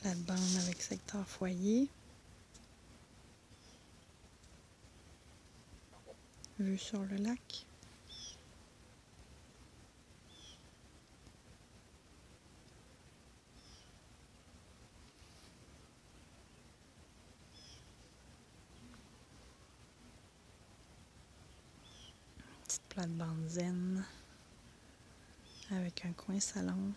Plate-bande avec secteur foyer. Vue sur le lac. Petite plate-bande zen avec un coin salon.